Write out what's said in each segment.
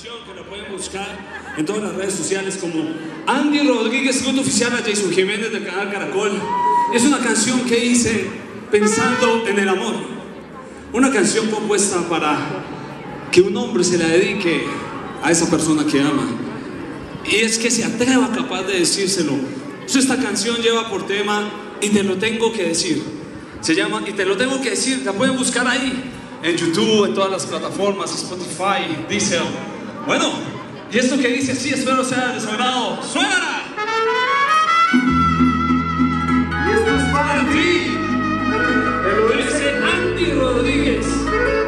canción que la pueden buscar en todas las redes sociales como Andy Rodríguez, junto oficial a Jason Jiménez del canal Caracol. Es una canción que hice pensando en el amor. Una canción compuesta para que un hombre se la dedique a esa persona que ama. Y es que se atreva capaz de decírselo. Esta canción lleva por tema Y te lo tengo que decir. Se llama Y te lo tengo que decir. La pueden buscar ahí en YouTube, en todas las plataformas, Spotify, Deezer. Bueno, y esto que dice así, espero sea de su agrado. ¡Suena! Y esto es para ti. Te lo dice Andy Rodríguez,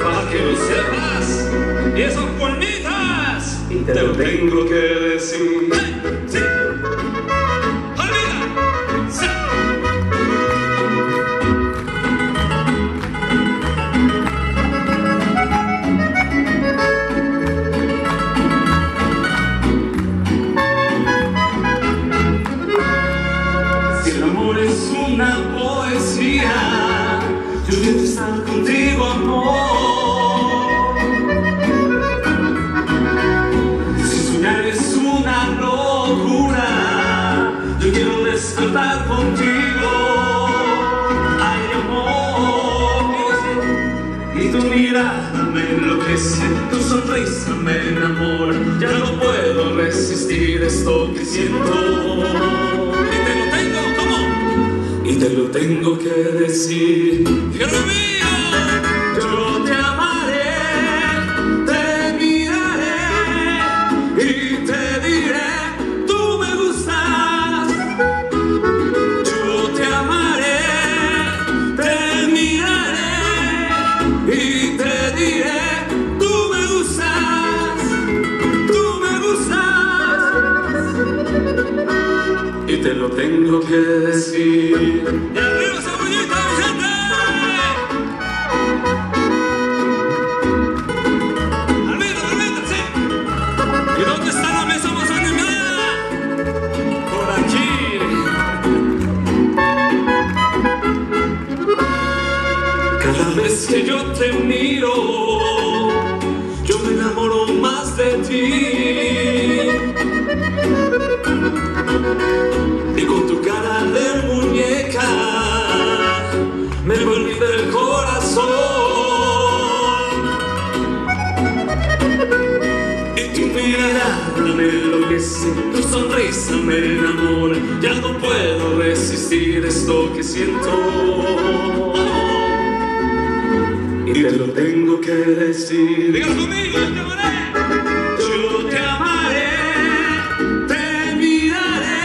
para que lo sepas. Y esas palmitas, y te lo tengo que decir. Es una poesía, yo quiero estar contigo, amor. Si soñar es una locura, yo quiero despertar contigo. Ay, amor. Y tu mirada me enloquece, tu sonrisa me enamora. Ya no puedo resistir esto que siento. Tengo que decir. Cada vez que yo te miro, yo me enamoro más de ti. Y con tu cara de muñeca me volví del corazón. Y tu mirada me enloquece, tu sonrisa me enamora. Ya no puedo resistir esto que siento. Y te lo tengo que decir. Diga conmigo, te amaré. Yo te amaré, te miraré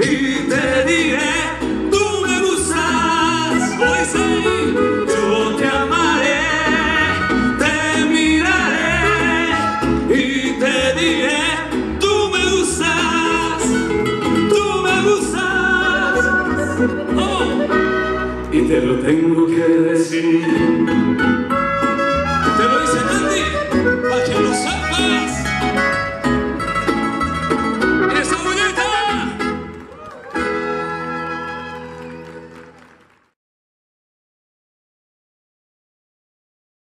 y te diré, tú me gustas. Hoy sí, yo te amaré, te miraré y te diré, tú me gustas, tú me gustas. Oh te lo tengo que decir. ¡Te lo dice Andy!